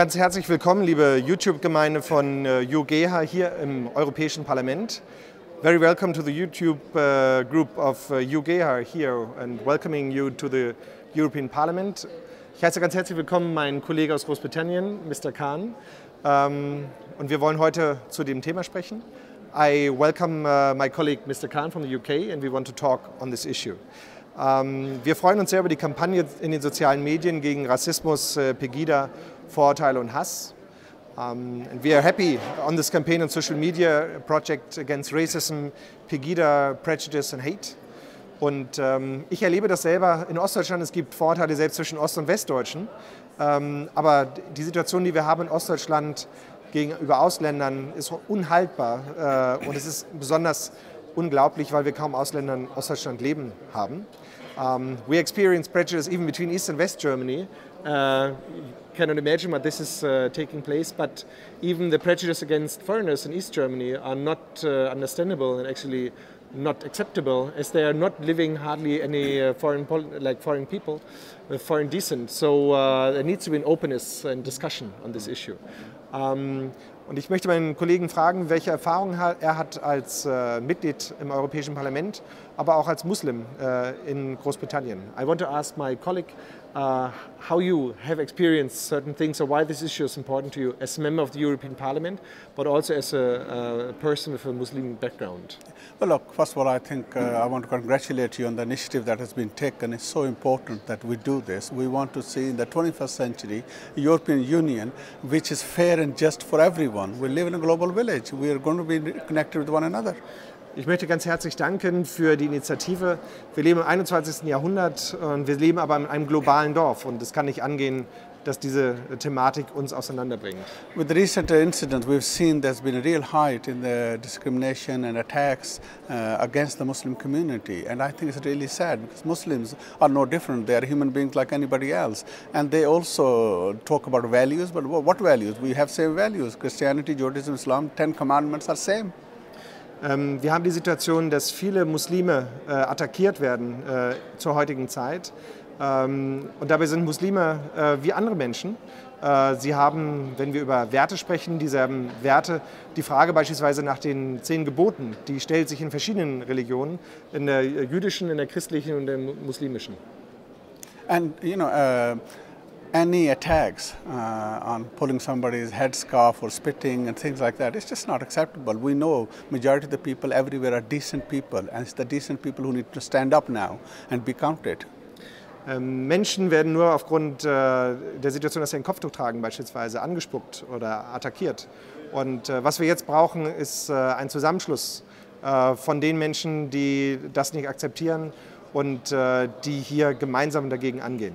Ganz herzlich willkommen, liebe YouTube-Gemeinde von UGH hier im Europäischen Parlament. Very welcome to the YouTube uh, group of UGH here and welcoming you to the European Parliament. Ich heiße ganz herzlich willkommen meinen Kollegen aus Großbritannien, Mr. Khan. Um, und wir wollen heute zu dem Thema sprechen. I welcome uh, my colleague Mr. Khan from the UK and we want to talk on this issue. Um, wir freuen uns sehr über die Kampagne in den sozialen Medien gegen Rassismus, äh, Pegida, Vorurteile und Hass. Um, and we are happy on this campaign on social media, project against racism, Pegida, prejudice and hate. Und ähm, ich erlebe das selber in Ostdeutschland. Es gibt Vorteile selbst zwischen Ost- und Westdeutschen. Ähm, aber die Situation, die wir haben in Ostdeutschland gegenüber Ausländern, ist unhaltbar. Äh, und es ist besonders unglaublich, weil wir kaum Ausländer in Ostdeutschland leben haben. Um, we experience prejudice even between East and West Germany. Uh, cannot imagine what this is uh, taking place, but even the prejudice against foreigners in East Germany are not uh, understandable and actually not acceptable as they are not living hardly any uh, foreign like foreign people, uh, foreign decent. So uh, there needs to be an openness and discussion on this issue. Um, und ich möchte meinen Kollegen fragen, welche Erfahrungen er hat als äh, Mitglied im Europäischen Parlament, aber auch als Muslim äh, in Großbritannien. I want to ask my colleague uh, how you have experienced certain things or why this issue is important to you as a member of the European Parliament, but also as a, a person with a Muslim background. Well, look, first of all, I think uh, I want to congratulate you on the initiative that has been taken. It's so important that we do this. We want to see in the 21st century European Union, which is fair and just for everyone. We live in a global village. We are going to be connected with one another. Ich möchte ganz herzlich danken für die Initiative. Wir leben im 21. Jahrhundert und wir leben aber in einem globalen Dorf und es kann nicht angehen, dass diese Thematik uns auseinanderbringt. With the recent incidents, we've seen there's been a real height in the discrimination and attacks uh, against the Muslim community, and I think it's really sad because Muslims are no different. They are human beings like anybody else, and they also talk about values. But what values? We have same values. Christianity, Judaism, Islam, Ten Commandments are same. Ähm, wir haben die Situation, dass viele Muslime äh, attackiert werden äh, zur heutigen Zeit. Ähm, und dabei sind Muslime äh, wie andere Menschen. Sie haben, wenn wir über Werte sprechen, dieselben Werte. Die Frage beispielsweise nach den zehn Geboten, die stellt sich in verschiedenen Religionen, in der jüdischen, in der christlichen und der muslimischen. And you know, uh any attacks uh, on pulling somebody's headscarf or spitting and things like that, it's just not acceptable. We know majority of the people everywhere are decent people, and it's the decent people who need to stand up now and be counted. Ähm, Menschen werden nur aufgrund äh, der Situation, dass sie ein Kopftuch tragen, beispielsweise angespuckt oder attackiert. Und äh, was wir jetzt brauchen, ist äh, ein Zusammenschluss von den Menschen, die das nicht akzeptieren und die hier gemeinsam dagegen angehen.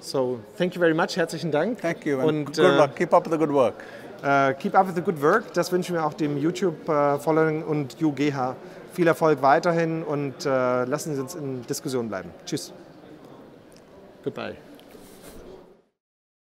So, thank you very much, herzlichen Dank. Thank you and Und, good luck. Keep up the good work. Uh, keep up with the good work. Das wünschen wir auch dem YouTube-Following und UGH. Viel Erfolg weiterhin und uh, lassen Sie uns in Diskussion bleiben. Tschüss. Goodbye.